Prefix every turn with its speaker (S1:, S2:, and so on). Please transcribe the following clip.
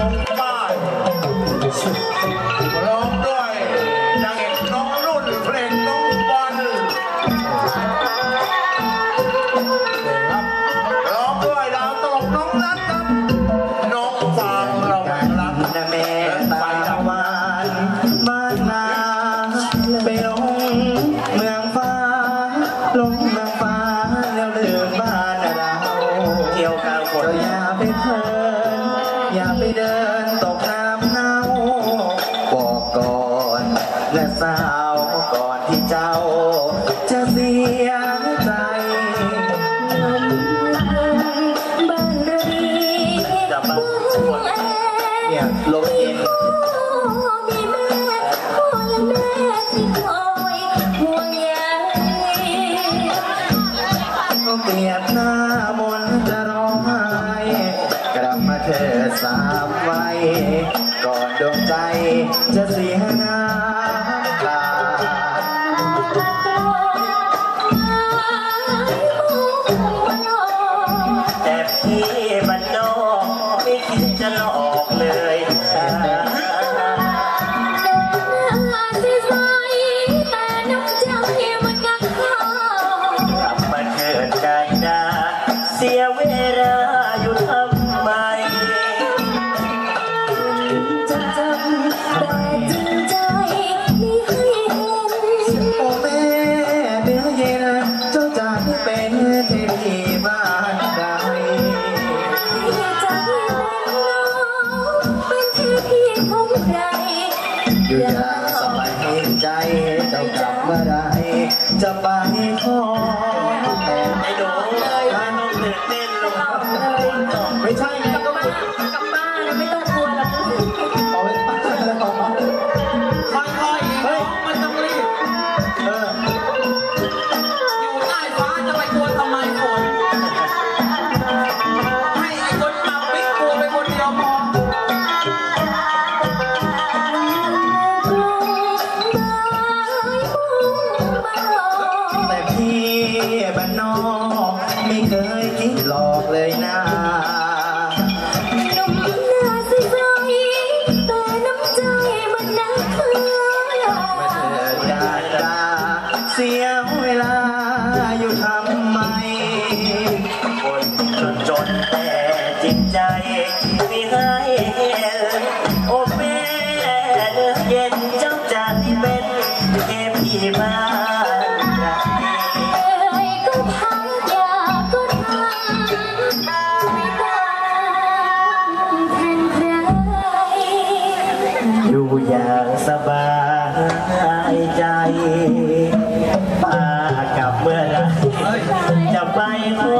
S1: ลงป้ายร้องด้วยนางเอกน้องรุ่นเพลงน้องบอลครับร้องด้วยดาวตลกน้องนัทครับ น้องฟางเรารัก
S2: นะแม่ตาหวานบ้านนาไปลงเมืองฟ้าลงมา ที่เจ้าจะเสียใจ
S3: บ้านเรีย
S2: จะมาชวนเนี่ยลมเย็น
S3: มีแม่พ่อและแม่ที่คอยห่วงใย
S2: ก็เกลียดหน้ามนจะร้องไห้กลับมาเธอสามไว้ก่อนดวงใจจะเสียน้ำ แต่พี่มันนอกไม่คิดจะหลอกเลยนะกลับมาเถิดได้นะเสียเว ใจเจ้ากลับเมื่อไรจะไปขอไอ้หนู
S1: หลอ
S2: กเลยนะ
S3: หนุ่มหน้าใสๆแต่น้ำใจมันนักเพื่อ
S2: มาเถิดดาดาเสียเวลาอยู่ทำไม คนจนจนแต่จริงใจไม่ให้โอ้แม่เดือเย็นเจ้าจะเป็นเทพีบ้า
S3: จะไปข
S2: อ